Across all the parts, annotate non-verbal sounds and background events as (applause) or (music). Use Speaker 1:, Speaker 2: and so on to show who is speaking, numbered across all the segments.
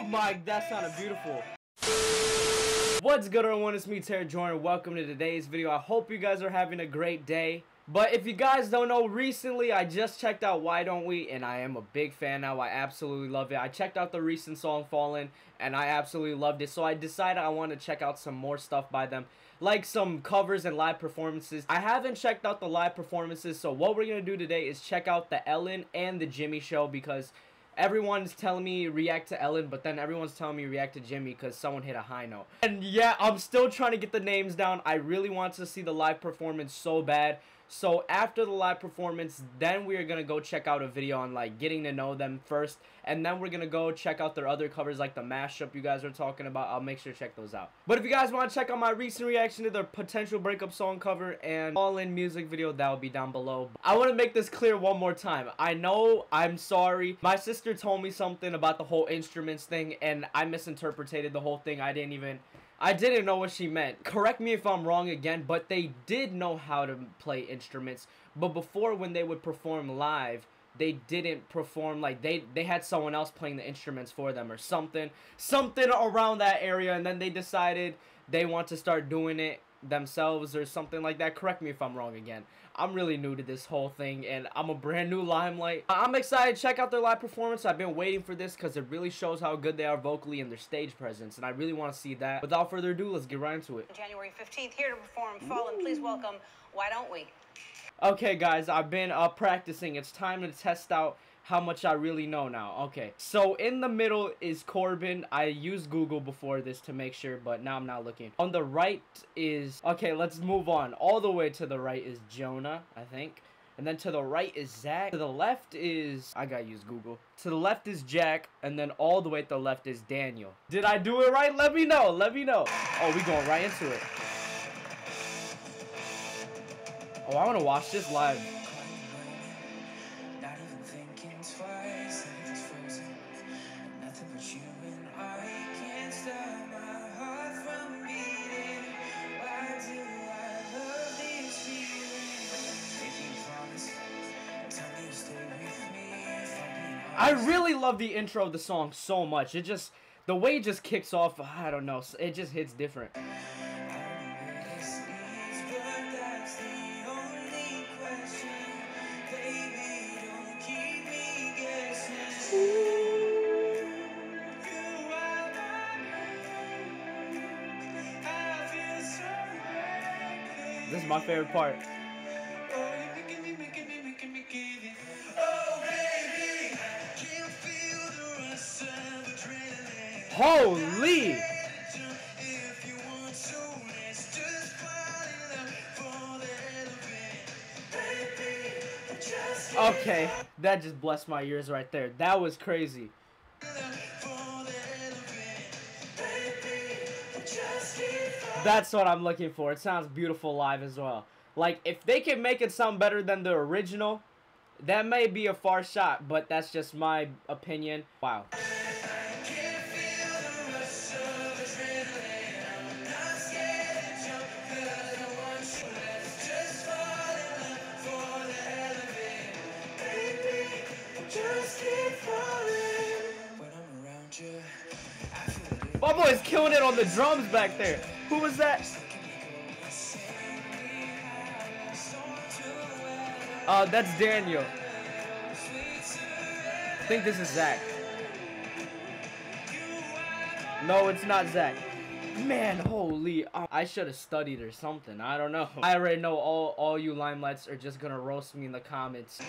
Speaker 1: Oh my, that sounded beautiful. What's good everyone, it's me Taylor Jordan. Welcome to today's video. I hope you guys are having a great day. But if you guys don't know, recently I just checked out Why Don't We and I am a big fan now. I absolutely love it. I checked out the recent song Fallin and I absolutely loved it. So I decided I want to check out some more stuff by them. Like some covers and live performances. I haven't checked out the live performances. So what we're going to do today is check out the Ellen and the Jimmy show because everyone's telling me react to Ellen, but then everyone's telling me react to Jimmy because someone hit a high note. And yeah, I'm still trying to get the names down. I really want to see the live performance so bad. So after the live performance, then we are to go check out a video on like getting to know them first. And then we're to go check out their other covers like the mashup you guys are talking about. I'll make sure to check those out. But if you guys want to check out my recent reaction to their potential breakup song cover and all-in music video, that will be down below. I want to make this clear one more time. I know I'm sorry. My sister told me something about the whole instruments thing and I misinterpreted the whole thing. I didn't even I didn't know what she meant. Correct me if I'm wrong again, but they did know how to play instruments. But before, when they would perform live, they didn't perform like they they had someone else playing the instruments for them or something something around that area and then they decided they want to start doing it themselves or something like that correct me if i'm wrong again i'm really new to this whole thing and i'm a brand new limelight i'm excited to check out their live performance i've been waiting for this because it really shows how good they are vocally and their stage presence and i really want to see that without further ado let's get right into it
Speaker 2: January 15th, here to perform Fallin. Please welcome Why Don't We?
Speaker 1: Okay, guys, I've been uh, practicing. It's time to test out how much I really know now. Okay, so in the middle is Corbin. I used Google before this to make sure, but now I'm not looking. On the right is... Okay, let's move on. All the way to the right is Jonah, I think. And then to the right is Zach. To the left is... I gotta use Google. To the left is Jack. And then all the way to the left is Daniel. Did I do it right? Let me know. Let me know. Oh, we going right into it. Oh, I want to watch this live.
Speaker 3: I
Speaker 1: really love the intro of the song so much. It just, the way it just kicks off, I don't know, it just hits different.
Speaker 3: I don't know where this leads, but that's the just
Speaker 1: Okay, that just blessed my ears right there. That was crazy. That's what I'm looking for. It sounds beautiful live as well. Like, if they can make it sound better than the original, that may be a far shot, but that's just my opinion. Wow. Boy's killing it on the drums back there. Who was that? Uh, that's Daniel. I think this is Zach. No, it's not Zach. Man, holy, uh, I should have studied or something. I don't know. (laughs) I already know all, all you limelights are just gonna roast me in the comments.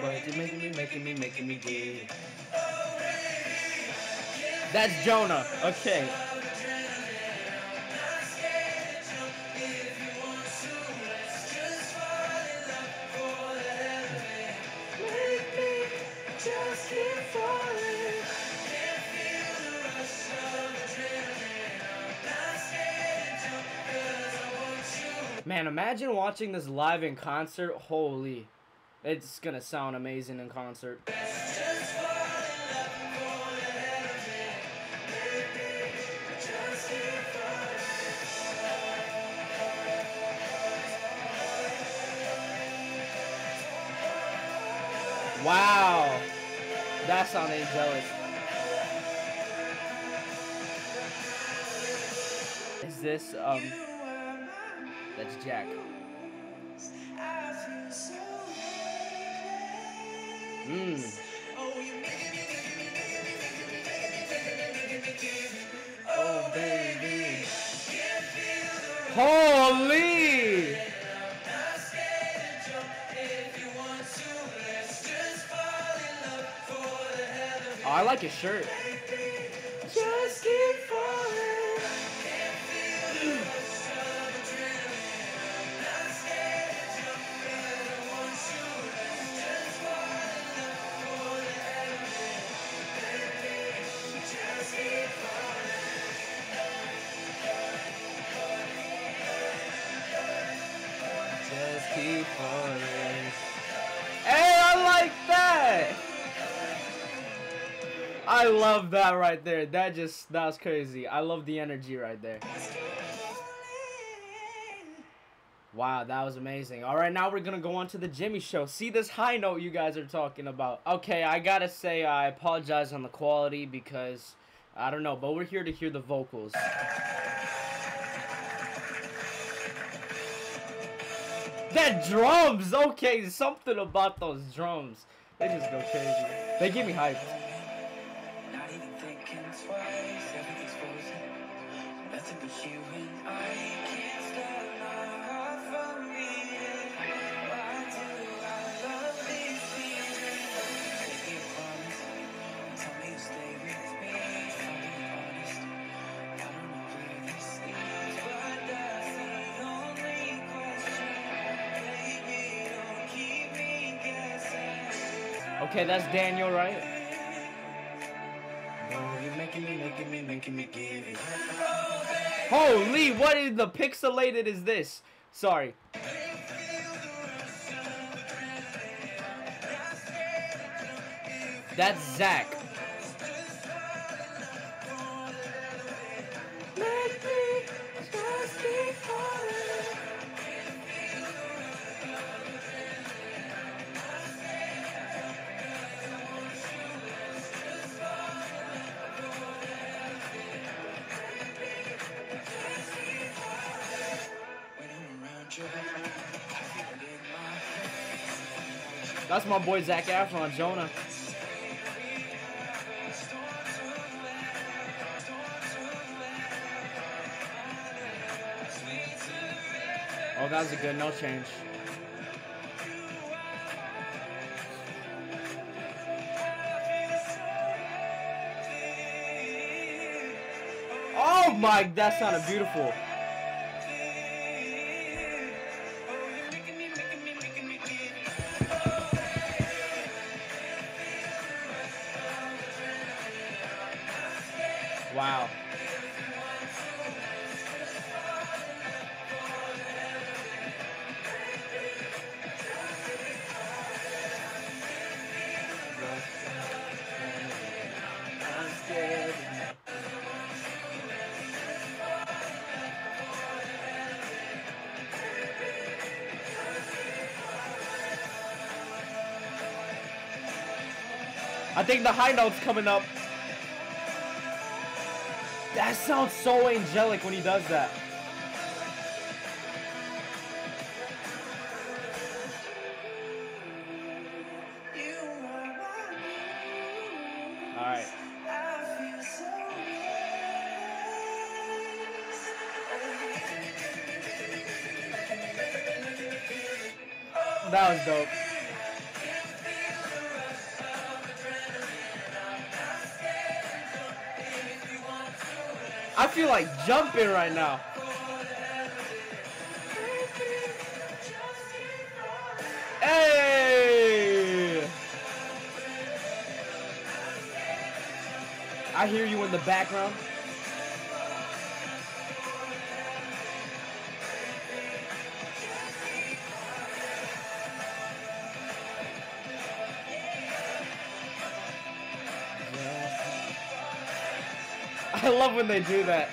Speaker 1: But you're making me, making me, making me. That's Jonah. Okay. Man, imagine watching this live in concert. Holy. It's gonna sound amazing in concert.
Speaker 3: Wow. That sounded angelic. Is this um that's Jack. Mmm. Oh. Holy! Oh, I like his shirt. I love that right there. That just that was crazy. I love the energy right there. Wow, that was amazing. All right, now we're gonna go on to the Jimmy Show. See this high note you guys are talking about. Okay, I gotta say I apologize on the quality because I don't know, but we're here to hear the vocals. That drums, okay, something about those drums. They just go crazy. They get me hyped.
Speaker 1: Even thinking twice, everything's frozen. Nothing but you and I can't stop my heart from beating. Why do I love these feelings? Make me a promise, tell me you'll stay with me. If I'm being honest, I don't know where this leads, but that's question. Baby, don't keep me guessing.
Speaker 3: Okay, that's Daniel, right?
Speaker 1: Making me, making me, making me give it.
Speaker 3: Holy, what is the pixelated is this? Sorry. That's Zach. That's my boy Zach Efron, Jonah. Oh, that was a good no change. Oh my, that sounded beautiful. I think the high note's coming up. That sounds so angelic when he does that. Alright. That was dope. Feel like jumping right now. Hey! I hear you in the background. I love when they do that.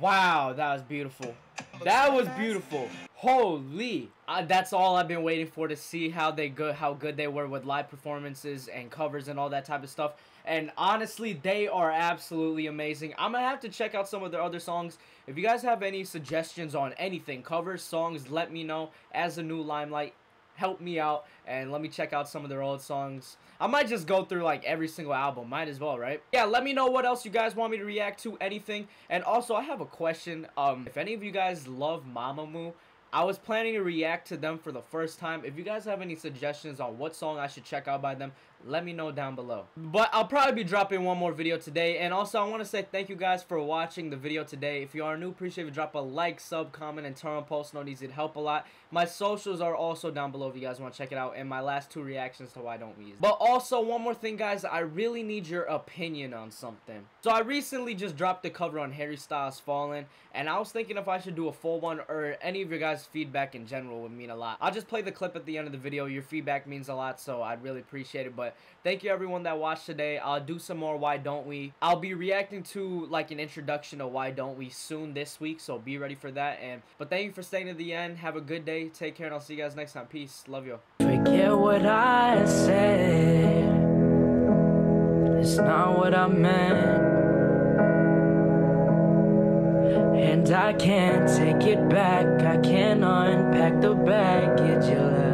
Speaker 3: Wow, that was beautiful.
Speaker 1: That was beautiful. Holy. Uh, that's all I've been waiting for to see how they good how good they were with live performances and covers and all that type of stuff. And honestly, they are absolutely amazing. I'm gonna have to check out some of their other songs. If you guys have any suggestions on anything, covers, songs, let me know. As a new Limelight, help me out and let me check out some of their old songs. I might just go through like every single album. Might as well, right? Yeah, let me know what else you guys want me to react to, anything. And also, I have a question. Um, if any of you guys love Mamamoo, I was planning to react to them for the first time. If you guys have any suggestions on what song I should check out by them, let me know down below. But I'll probably be dropping one more video today. And also, I want to say thank you guys for watching the video today. If you are new, appreciate if you drop a like, sub, comment, and turn on post notifications. It'd help a lot. My socials are also down below if you guys want to check it out. And my last two reactions to Why Don't We. But also, one more thing, guys. I really need your opinion on something. So, I recently just dropped the cover on Harry Styles Falling. And I was thinking if I should do a full one or any of your guys' feedback in general would mean a lot. I'll just play the clip at the end of the video. Your feedback means a lot, so I'd really appreciate it. But thank you everyone that watched today. I'll do some more Why Don't We. I'll be reacting to like an introduction to Why Don't We soon this week, so be ready for that. And But thank you for staying to the end. Have a good day. Take care, and I'll see you guys next time. Peace. Love you.
Speaker 3: Forget what I said. It's not what I meant. And I can't take it back. I can't unpack the baggage you left.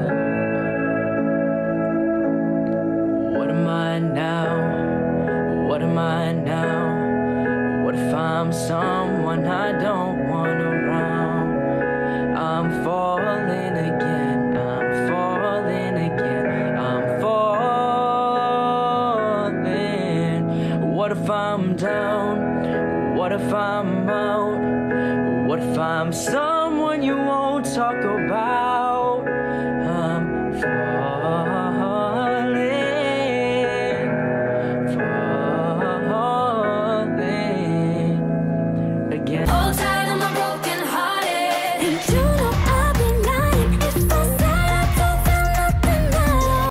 Speaker 3: What if I'm someone you won't talk about?